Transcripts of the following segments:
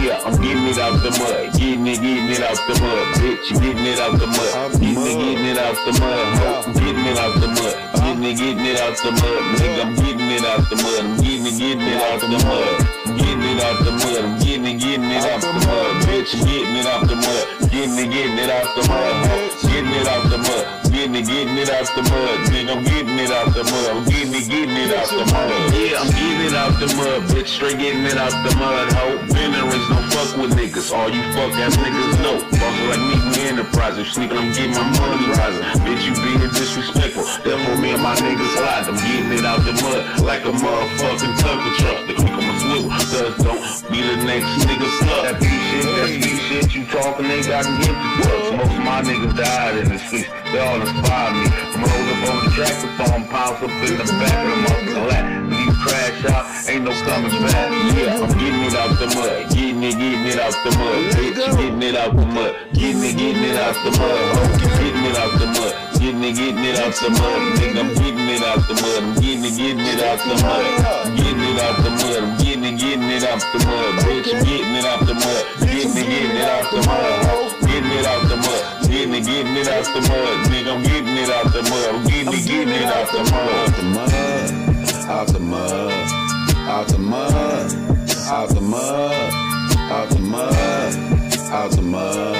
Yeah, I'm getting it out the mud. Getting it, getting it out the mud. Bitch, getting it out the mud. Getting it, getting it out the mud. Ho, getting it out the mud. Getting it, getting it out the mud. Nigga, I'm getting it out the mud. I'm getting it, getting it out the mud. Getting it out the mud. I'm getting it, getting it out the mud. Bitch, getting it out the mud. Getting it, getting it out the mud. Getting it out the mud. Getting it, getting it out the mud. Nigga, I'm getting it out the mud. I'm getting it, getting it out the mud. Yeah, I'm getting it out the mud. Bitch, straight getting it out the mud. Ho, veterans don't fuck with niggas. All you fuck ass niggas know. Bosses like me, we enterprise. If sneaking, I'm getting my money rising. Bitch, you being disrespectful. Therefore, me and my niggas slide. I'm getting it out the mud like a motherfucking tucker truck. The quick Cause don't be the next nigga stuck. That beat shit, that beat shit you talking, they got me empty drugs. Most of my niggas died in the streets. They all inspired me. I'm rolled up on the tractor farm, pounds up in the back of the motherfucking lap. You crash out, ain't no coming back. Yeah, I'm getting it out the mud. Getting it, getting it out the mud. Bitch, getting it out the mud. Getting it, getting it out the mud. Getting it out the mud. Getting it, getting it out the mud. Nigga, I'm getting it out the mud. Getting it, getting it out the mud. Getting it out the mud. I'm getting it, getting it out the mud. Bitch, getting it out the mud. Getting it, getting it out the mud. Oh, getting it out the mud. Getting it, getting it out the mud. Nigga, I'm getting it out the mud. I'm getting it, getting it out the mud. Out the mud, out the mud, out the mud, out the mud, out the mud,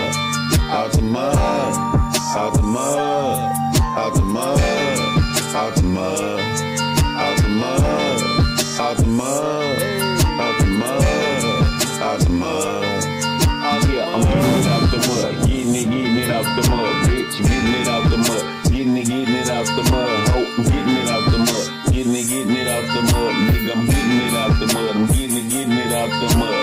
out the mud, out the mud, out the mud. Bitch, getting it out the mud. Getting it, getting it out the mud. Ho, I'm getting it out the mud. Getting it, getting it out the mud. Nigga, I'm getting it out the mud. I'm getting it, getting it out the mud.